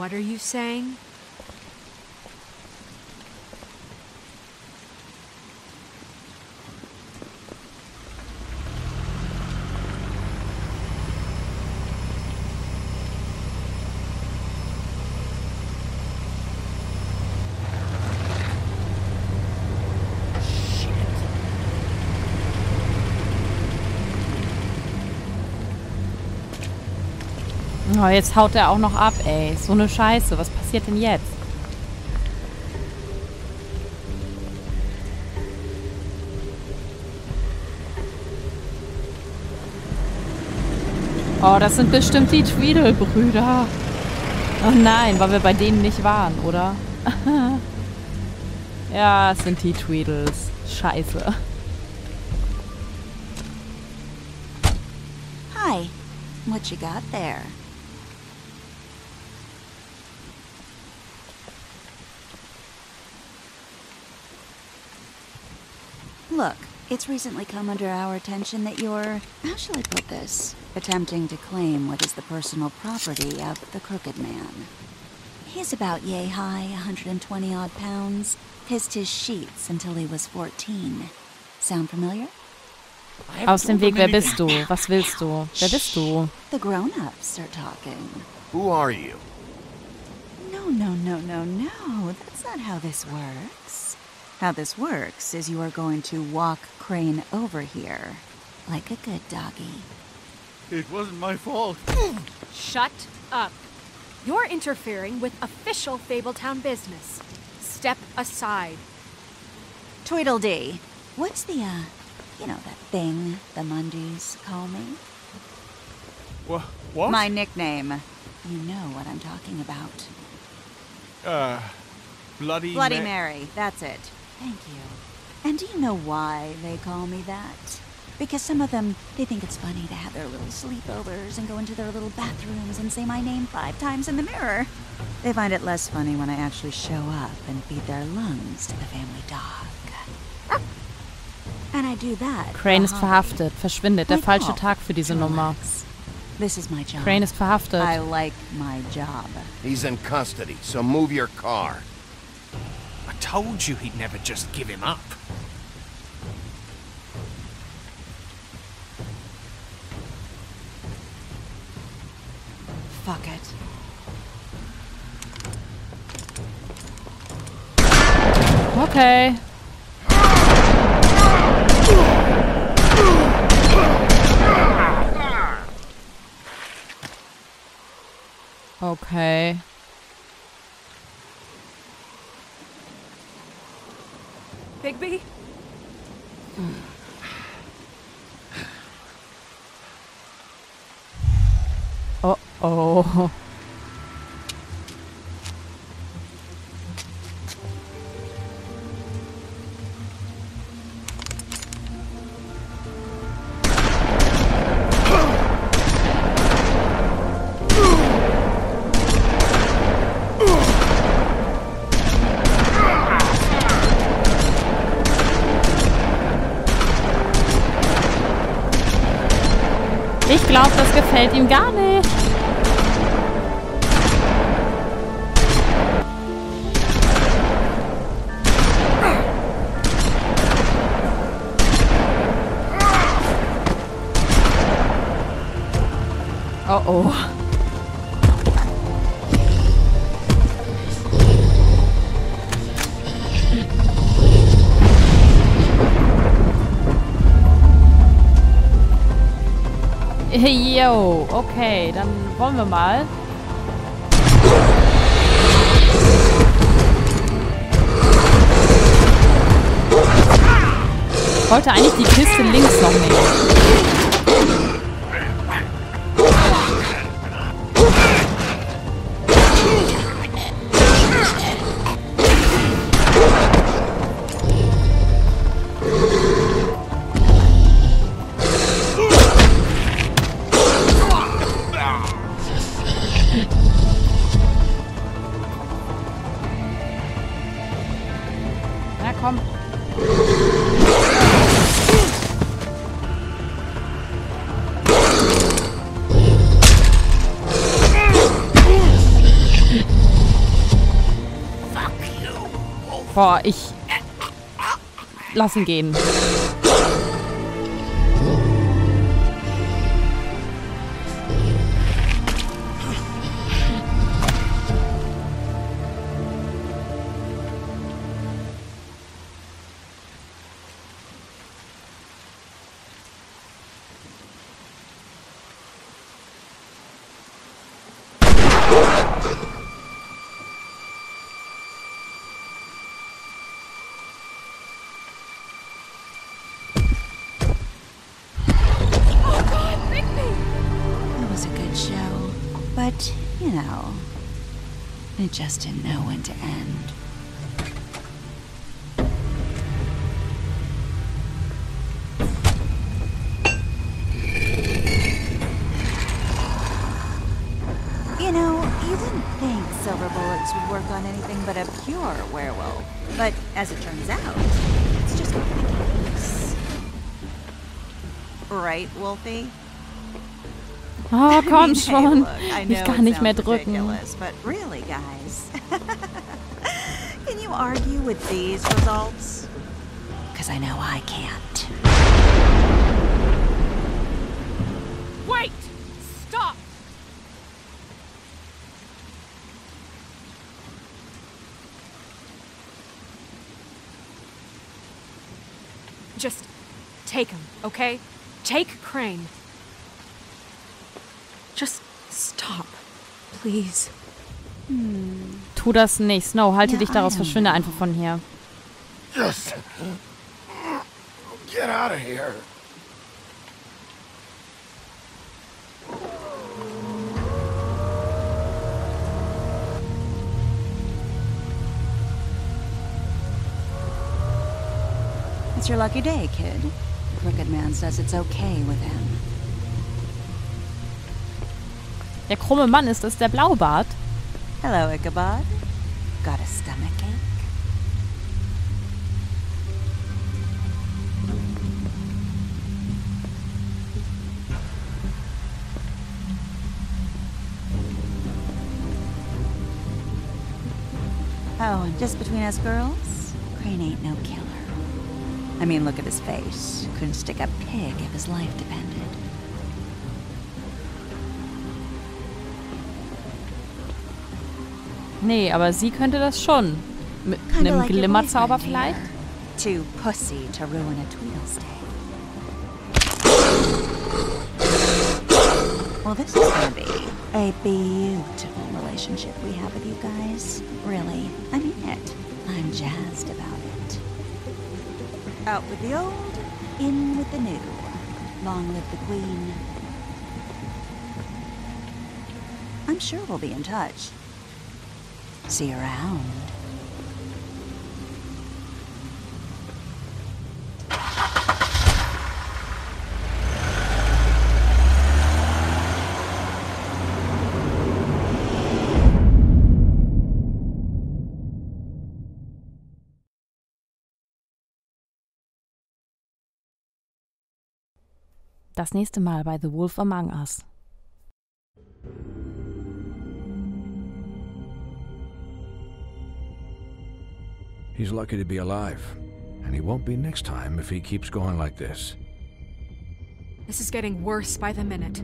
What are you saying? Oh, jetzt haut er auch noch ab, ey. So eine Scheiße. Was passiert denn jetzt? Oh, das sind bestimmt die Tweedle-Brüder. Oh nein, weil wir bei denen nicht waren, oder? ja, es sind die Tweedles. Scheiße. Hi. What you got there? Look, it's recently come under our attention that you're, how shall I put this, attempting to claim what is the personal property of the Crooked Man. He's about yay high, 120 odd pounds, pissed his sheets until he was 14. Sound familiar? Aus dem Weg, wer bist du? Was willst du? Wer bist du? The grown-ups are talking. Who are you? No, no, no, no, no. That's not how this works. How this works is you are going to walk Crane over here. Like a good doggy. It wasn't my fault. Shut up. You're interfering with official Fabletown business. Step aside. Tweedledee. What's the, uh, you know, that thing the Mundys call me? Wha what? My nickname. You know what I'm talking about. Uh, Bloody Bloody Ma- Mary, that's it. Thank you. And do you know why they call me that? Because some of them, they think it's funny to have their little sleepovers and go into their little bathrooms and say my name five times in the mirror. They find it less funny when I actually show up and feed their lungs to the family dog. And I do that. Crane ist for verhaftet. Verschwindet. Der Like falsche all Tag für diese Nummer. This is my job. Crane ist verhaftet. I like my job. He's in custody, so move your car. I told you he'd never just give him up. Fuck it. Okay. Okay. Oh. Ich glaube, das gefällt ihm gar nicht. Oh. Yo, okay, dann wollen wir mal. Ich wollte eigentlich die Kiste links noch nehmen. Na komm. Boah, ich... Lassen gehen. You know, it just didn't know when to end. You know, you wouldn't think silver bullets would work on anything but a pure werewolf. But as it turns out, it's just the case. Right, Wolfie? Oh, komm schon. look, I Mich know gar it nicht mehr drücken. ridiculous, But really, guys, can you argue with these results? Because I know I can't. Wait! Stop! Just take him, okay? Take Crane. Just stop, please. Tu das nicht. Snow, halte Ja, dich daraus. Verschwinde know. einfach von hier. Just get out of here. It's your lucky day, kid. Crooked Man says it's okay with him. Der krumme Mann, ist das der Blaubart? Hello, Ichabod. Got a stomach ache? Oh, and just between us girls, Crane ain't no killer. I mean, look at his face. Couldn't stick a pig if his life depended. Nee, aber sie könnte das schon. Mit Kinda einem like Glimmerzauber vielleicht? Too pussy to ruin a Tweedlestay. Well, this is gonna be a beautiful relationship we have with you guys. Really, I mean it. I'm jazzed about it. Out with the old, in with the new. Long live the queen. I'm sure we'll be in touch. See around. Das nächste Mal bei The Wolf Among Us. He's lucky to be alive. And he won't be next time if he keeps going like this. This is getting worse by the minute.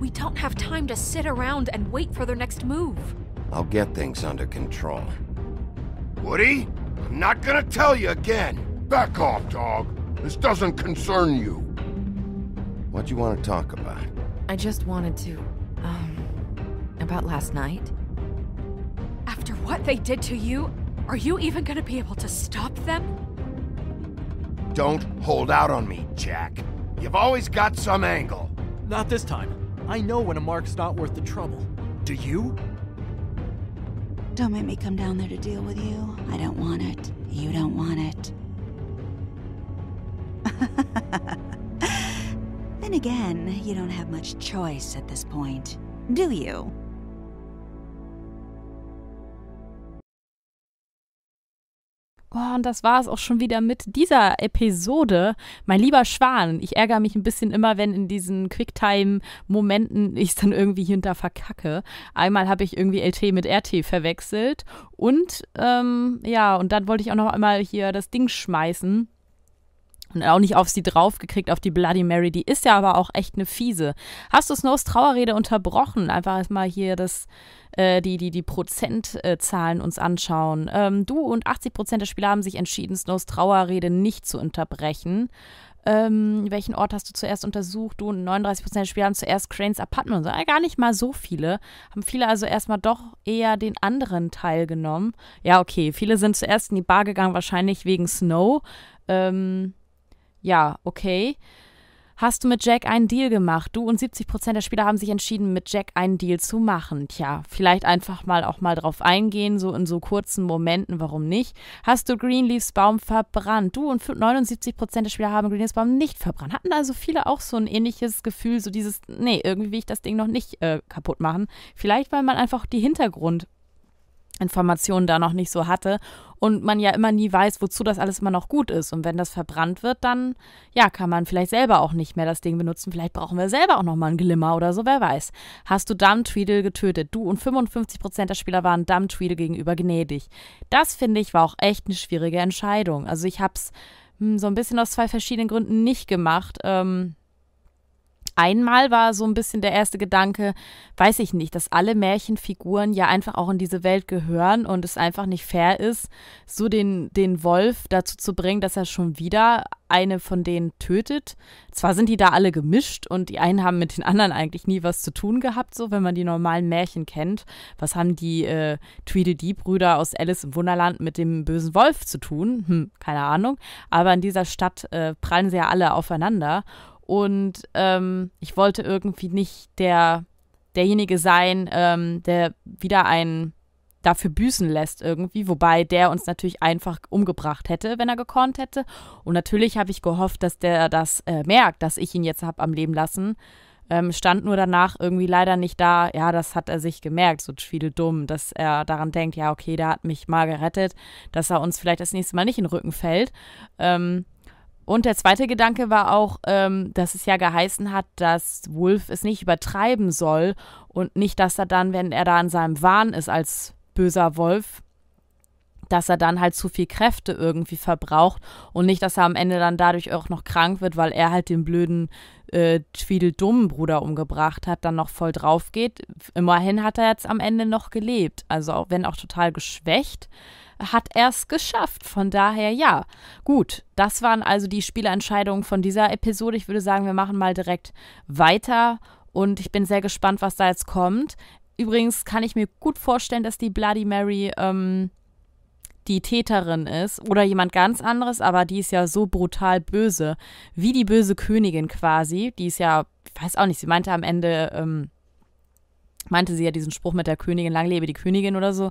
We don't have time to sit around and wait for their next move. I'll get things under control. Woody, I'm not gonna tell you again. Back off, dog. This doesn't concern you. What do you want to talk about? I just wanted to. Um. About last night? After what they did to you, are you even gonna be able to stop them? Don't hold out on me, Jack. You've always got some angle. Not this time. I know when a mark's not worth the trouble. Do you? Don't make me come down there to deal with you. I don't want it. You don't want it. then again, you don't have much choice at this point, do you? Oh, und das war es auch schon wieder mit dieser Episode. Mein lieber Schwan, ich ärgere mich ein bisschen immer, wenn in diesen Quicktime-Momenten ich es dann irgendwie hinter verkacke. Einmal habe ich irgendwie LT mit RT verwechselt und ähm, ja, und dann wollte ich auch noch einmal hier das Ding schmeißen und auch nicht auf sie draufgekriegt, auf die Bloody Mary. Die ist ja aber auch echt eine fiese. Hast du Snows Trauerrede unterbrochen? Einfach erstmal hier das, äh, die, die, die Prozentzahlen uns anschauen. Ähm, du und 80 Prozent der Spieler haben sich entschieden, Snows Trauerrede nicht zu unterbrechen. Ähm, welchen Ort hast du zuerst untersucht? Du und 39 Prozent der Spieler haben zuerst Cranes Apartment. So, äh, gar nicht mal so viele. Haben viele also erstmal doch eher den anderen Teil genommen. Ja, okay. Viele sind zuerst in die Bar gegangen, wahrscheinlich wegen Snow. Ähm, ja, okay. Hast du mit Jack einen Deal gemacht? Du und 70 Prozent der Spieler haben sich entschieden, mit Jack einen Deal zu machen. Tja, vielleicht einfach mal auch mal drauf eingehen, so in so kurzen Momenten, warum nicht? Hast du Greenleafs Baum verbrannt? Du und 79 Prozent der Spieler haben Greenleafs Baum nicht verbrannt. Hatten also viele auch so ein ähnliches Gefühl, so dieses, nee, irgendwie will ich das Ding noch nicht äh, kaputt machen. Vielleicht, weil man einfach die Hintergrund Informationen da noch nicht so hatte und man ja immer nie weiß, wozu das alles immer noch gut ist. Und wenn das verbrannt wird, dann ja, kann man vielleicht selber auch nicht mehr das Ding benutzen. Vielleicht brauchen wir selber auch noch mal einen Glimmer oder so, wer weiß. Hast du Dumb Tweedle getötet? Du und 55% der Spieler waren Dumb Tweedle gegenüber gnädig. Das finde ich war auch echt eine schwierige Entscheidung. Also ich habe es hm, so ein bisschen aus zwei verschiedenen Gründen nicht gemacht. Ähm, Einmal war so ein bisschen der erste Gedanke, weiß ich nicht, dass alle Märchenfiguren ja einfach auch in diese Welt gehören und es einfach nicht fair ist, so den, den Wolf dazu zu bringen, dass er schon wieder eine von denen tötet. Zwar sind die da alle gemischt und die einen haben mit den anderen eigentlich nie was zu tun gehabt, so wenn man die normalen Märchen kennt. Was haben die äh, Tweedledee-Brüder aus Alice im Wunderland mit dem bösen Wolf zu tun? Hm, keine Ahnung. Aber in dieser Stadt äh, prallen sie ja alle aufeinander. Und ähm, ich wollte irgendwie nicht der, derjenige sein, ähm, der wieder einen dafür büßen lässt irgendwie, wobei der uns natürlich einfach umgebracht hätte, wenn er gekonnt hätte. Und natürlich habe ich gehofft, dass der das äh, merkt, dass ich ihn jetzt habe am Leben lassen. Ähm, stand nur danach irgendwie leider nicht da. Ja, das hat er sich gemerkt, so viel dumm, dass er daran denkt, ja, okay, der hat mich mal gerettet, dass er uns vielleicht das nächste Mal nicht in den Rücken fällt. Ähm, und der zweite Gedanke war auch, ähm, dass es ja geheißen hat, dass Wolf es nicht übertreiben soll und nicht, dass er dann, wenn er da in seinem Wahn ist als böser Wolf, dass er dann halt zu viel Kräfte irgendwie verbraucht und nicht, dass er am Ende dann dadurch auch noch krank wird, weil er halt den blöden äh, Tweedledummen Bruder umgebracht hat, dann noch voll drauf geht. Immerhin hat er jetzt am Ende noch gelebt, also auch wenn auch total geschwächt hat er es geschafft. Von daher ja. Gut, das waren also die Spielentscheidungen von dieser Episode. Ich würde sagen, wir machen mal direkt weiter und ich bin sehr gespannt, was da jetzt kommt. Übrigens kann ich mir gut vorstellen, dass die Bloody Mary ähm, die Täterin ist oder jemand ganz anderes, aber die ist ja so brutal böse, wie die böse Königin quasi. Die ist ja, ich weiß auch nicht, sie meinte am Ende, ähm, meinte sie ja diesen Spruch mit der Königin, lang lebe die Königin oder so.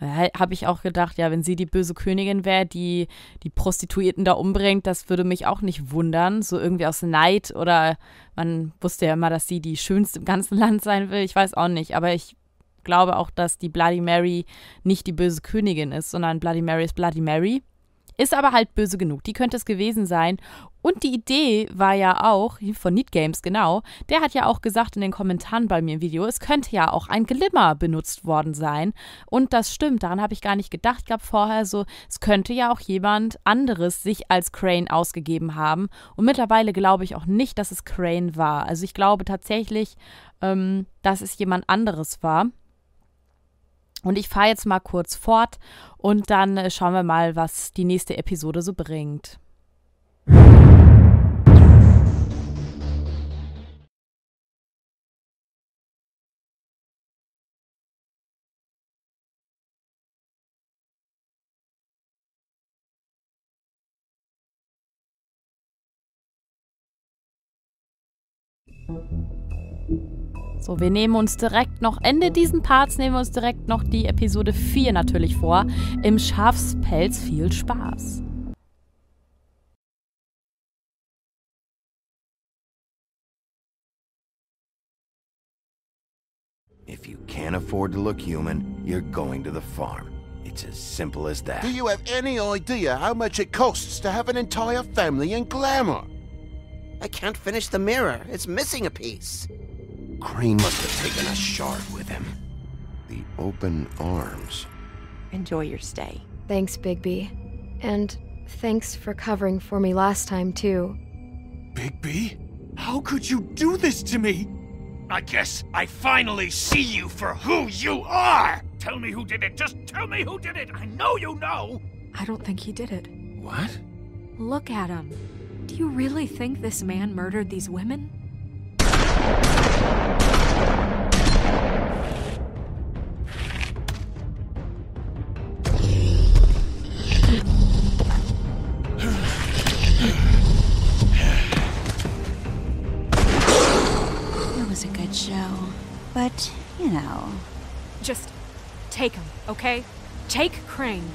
Habe ich auch gedacht, ja, wenn sie die böse Königin wäre, die die Prostituierten da umbringt, das würde mich auch nicht wundern. So irgendwie aus Neid oder man wusste ja immer, dass sie die schönste im ganzen Land sein will. Ich weiß auch nicht, aber ich glaube auch, dass die Bloody Mary nicht die böse Königin ist, sondern Bloody Mary ist Bloody Mary. Ist aber halt böse genug. Die könnte es gewesen sein. Und die Idee war ja auch, von Neat Games, genau, der hat ja auch gesagt in den Kommentaren bei mir im Video, es könnte ja auch ein Glimmer benutzt worden sein. Und das stimmt, daran habe ich gar nicht gedacht gab vorher so, es könnte ja auch jemand anderes sich als Crane ausgegeben haben. Und mittlerweile glaube ich auch nicht, dass es Crane war. Also ich glaube tatsächlich, ähm, dass es jemand anderes war. Und ich fahre jetzt mal kurz fort und dann äh, schauen wir mal, was die nächste Episode so bringt. So, wir nehmen uns direkt noch, Ende diesen Parts nehmen wir uns direkt noch die Episode 4 natürlich vor. Im Schafspelz viel Spaß. If you can't afford to look human, you're going to the farm. It's as simple as that. Do you have any idea how much it costs to have an entire family in glamour? I can't finish the mirror. It's missing a piece. Crane must have taken a shard with him. The open arms. Enjoy your stay. Thanks, Bigby. And thanks for covering for me last time, too. Bigby? How could you do this to me? I guess I finally see you for who you are! Tell me who did it! Just tell me who did it! I know you know! I don't think he did it. What? Look at him. Do you really think this man murdered these women? Okay? Take Crane.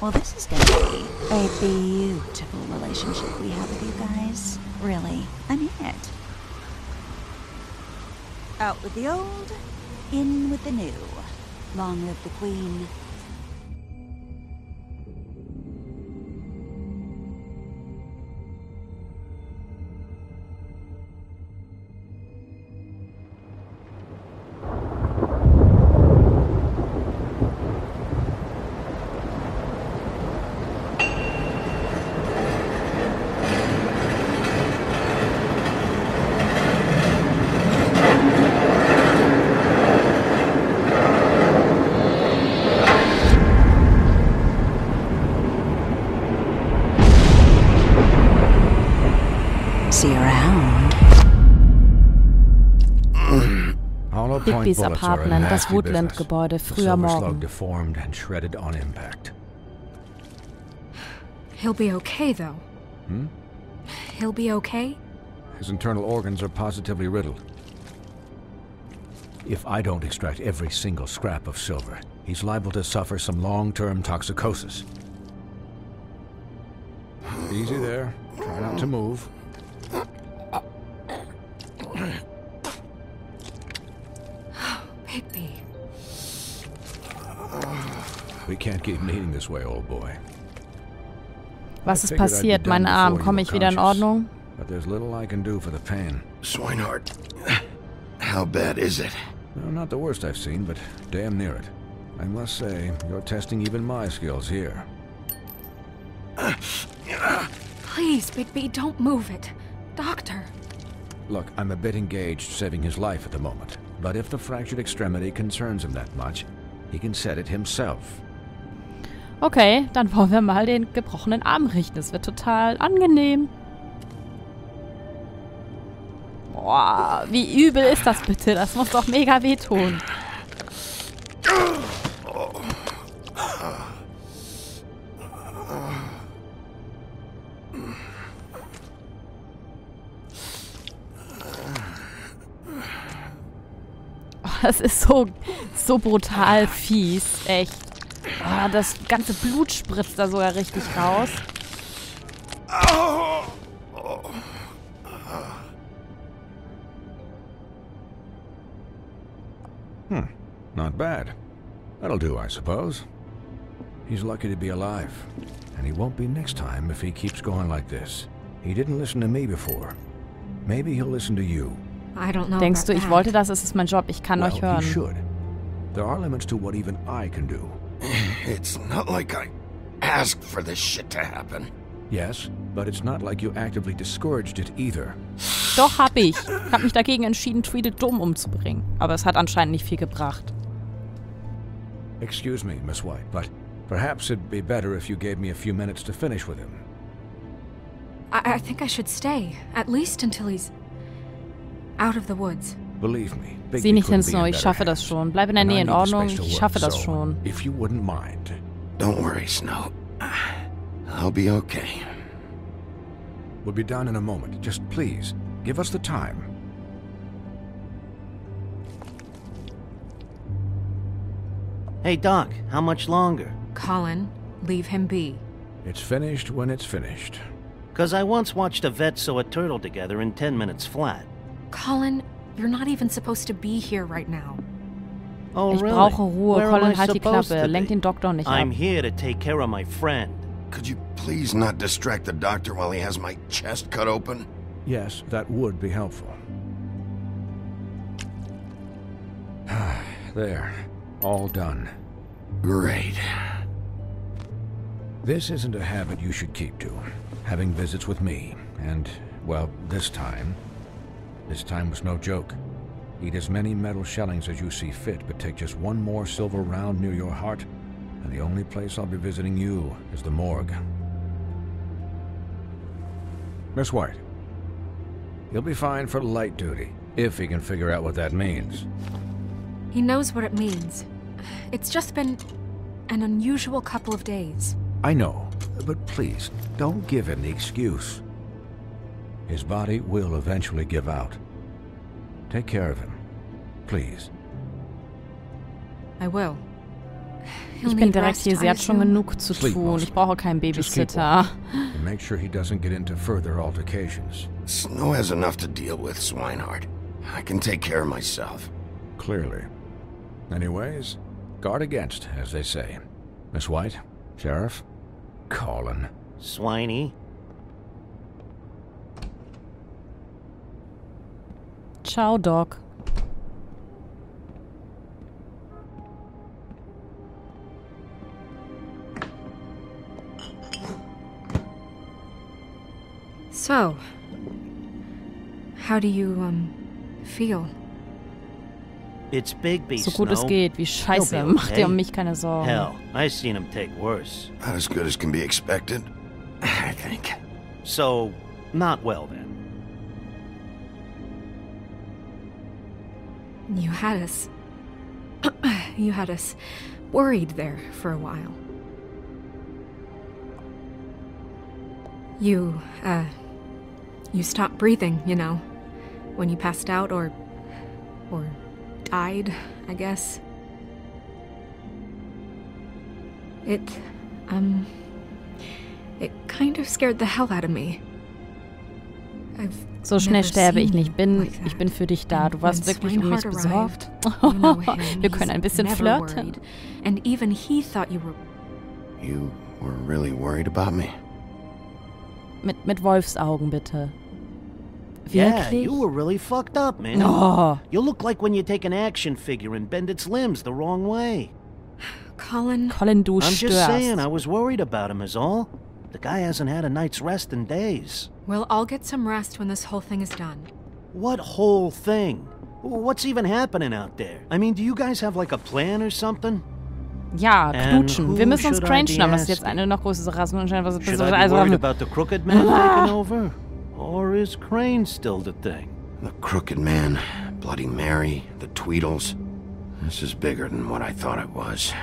well, this is gonna be a beautiful relationship we have with you guys. Really, I mean it. Out with the old, in with the new. Long live the queen. Hollow point Bigbys bullets are a Apartment, das Woodland-Gebäude, business. The früher Morgen. deformed and shredded on impact. He'll be okay, though. Hmm? He'll be okay? His internal organs are positively riddled. If I don't extract every single scrap of silver, he's liable to suffer some long-term toxicosis. Easy there. Try not to move. Bigby. We can't keep meeting this way, old boy. Was I ist figured passiert? Mein Arm. before you Komme ich wieder in conscious. Ordnung? But there's little I can do for the pain. Swinehart. How bad is it? No, not the worst I've seen, but damn near it. I must say, you're testing even my skills here. Please, Bigby, don't move it. Doctor. Look, I'm a bit engaged saving his life at the moment. But if the fractured extremity concerns him that much, he can set it himself. Okay, dann wollen wir mal den gebrochenen Arm richten. Das wird total angenehm. Boah, wie übel ist das bitte? Das muss doch mega wehtun. Das ist so, so brutal fies. Echt. Oh, das ganze Blut spritzt da sogar richtig raus. Hmm, not bad. That'll do, I suppose. He's lucky to be alive. And he won't be next time if he keeps going like this. He didn't listen to me before. Maybe he'll listen to you. Denkst du, ich wollte das? Es ist mein Job. Ich kann well, euch hören. There are limits to what even I can do. It's not like I asked for this shit to happen. Yes, but it's not like you actively discouraged it either. Doch, hab ich. Hab mich dagegen entschieden, Tweedledum umzubringen. Aber es hat anscheinend nicht viel gebracht. Excuse me, Miss White, but perhaps it'd be better if you gave me a few minutes to finish with him. I, I think I should stay. At least until he's out of the woods. Believe me, Sieh Bigby nicht couldn't hin, be in Snow. Ich schaffe das schon. Bleib in der I Nähe in need Ordnung. space to Ich work, schaffe das schon. If you wouldn't mind. Don't worry, Snow. I'll be okay. We'll be down in a moment. Just please, give us the time. Hey, Doc, how much longer? Colin, leave him be. It's finished when it's finished. Because I once watched a vet sew a turtle together in 10 minutes flat. Colin, you're not even supposed to be here right now. Oh, Ich really? brauche Ruhe. Where am Colin, I halt die supposed Klappe. to be? Lenk den Doktor nicht I'm ab. here to take care of my friend. Could you please not distract the doctor while he has my chest cut open? Yes, that would be helpful. there. All done. Great. This isn't a habit you should keep to. Having visits with me. And, well, this time. This time was no joke. Eat as many metal shellings as you see fit, but take just one more silver round near your heart, and the only place I'll be visiting you is the morgue. Miss White. He'll be fine for light duty, if he can figure out what that means. He knows what it means. It's just been an unusual couple of days. I know, but please, don't give him the excuse. His body will eventually give out. Take care of him. Please. I will. He'll Ich bin need direkt rest, hier. Sie hat schon genug zu Sleep tun. most. Ich brauche keinen Just keep Babysitter. watch. Make sure he doesn't get into further altercations. Snow has enough to deal with, Swinehart. I can take care of myself. Clearly. Anyways, guard against, as they say. Miss White? Sheriff? Colin. Swiney. Ciao, Doc. So, how do you, um, feel? It's Bigby, So gut es geht. Wie scheiße. be Mach dir um okay. mich keine Sorgen. Hell, I seen him take worse. Not as good as can be expected, I think. So, not well then. You had us. you had us worried there for a while. You, uh. You stopped breathing, you know, when you passed out or. or died, I guess. It, um. It kind of scared the hell out of me. So schnell sterbe ich nicht. Bin, ich bin für dich da. Du warst wirklich um mich besorgt. Wir können ein bisschen flirten. And even he thought you were. You were really worried about me? Mit, mit Wolfsaugen, bitte. Yeah, Wirklich? you were really fucked up, man. Oh. You look like when you take an action figure and bend its limbs the wrong way. Colin. Colin, du I'm just störst. saying, I was worried about him, is all. The guy hasn't had a night's rest in days. We'll all get some rest when this whole thing is done. What whole thing? What's even happening out there? I mean, do you guys have like a plan or something? Ja, And knutschen. who Wir müssen uns should I Strange be namen. Das ist jetzt eine noch größere Rassenunschein. Was Should I be also, worried about the crooked man ah! taking over? Or is Crane still the thing? The Crooked Man, Bloody Mary, the Tweedles. This is bigger than what I thought it was.